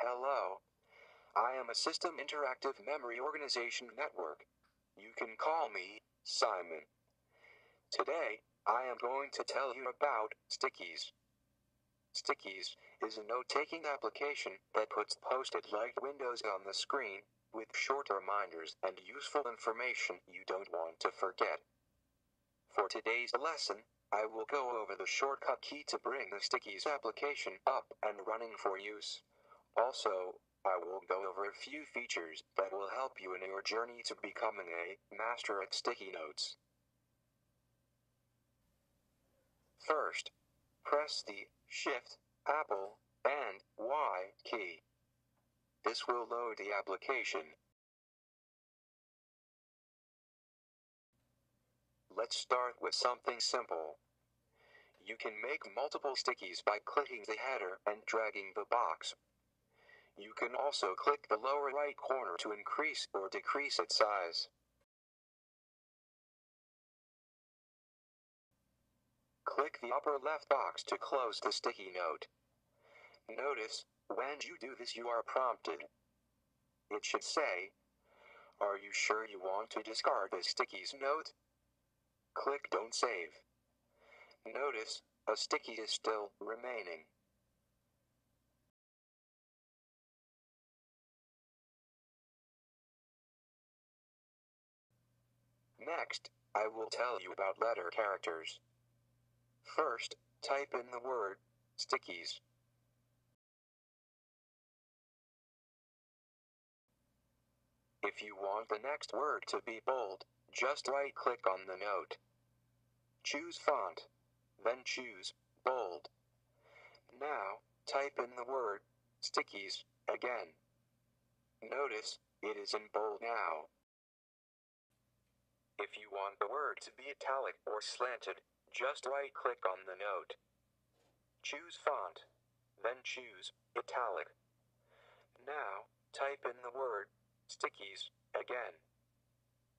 Hello. I am a System Interactive Memory Organization Network. You can call me Simon. Today, I am going to tell you about Stickies. Stickies is a note taking application that puts post it like windows on the screen with short reminders and useful information you don't want to forget. For today's lesson, I will go over the shortcut key to bring the Stickies application up and running for use. Also, I will go over a few features that will help you in your journey to becoming a master at sticky notes. First, press the Shift, Apple, and Y key. This will load the application. Let's start with something simple. You can make multiple stickies by clicking the header and dragging the box. You can also click the lower right corner to increase or decrease its size. Click the upper left box to close the sticky note. Notice, when you do this you are prompted. It should say, Are you sure you want to discard the stickies note? Click Don't Save. Notice, a sticky is still remaining. Next, I will tell you about letter characters. First, type in the word stickies. If you want the next word to be bold, just right click on the note. Choose font, then choose bold. Now, type in the word stickies again. Notice, it is in bold now. If you want the word to be italic or slanted, just right click on the note. Choose font, then choose italic. Now, type in the word stickies again.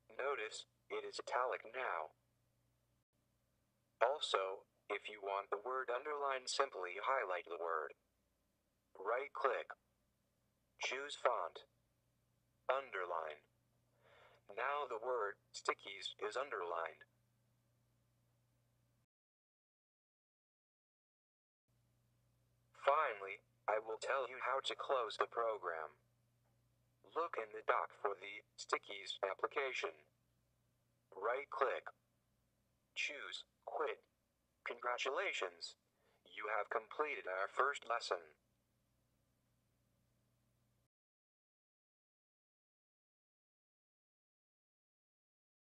Notice, it is italic now. Also, if you want the word underlined simply highlight the word. Right click. Choose font. Underline. Now the word stickies is underlined. Finally, I will tell you how to close the program. Look in the dock for the Stickies application. Right click. Choose Quit. Congratulations! You have completed our first lesson.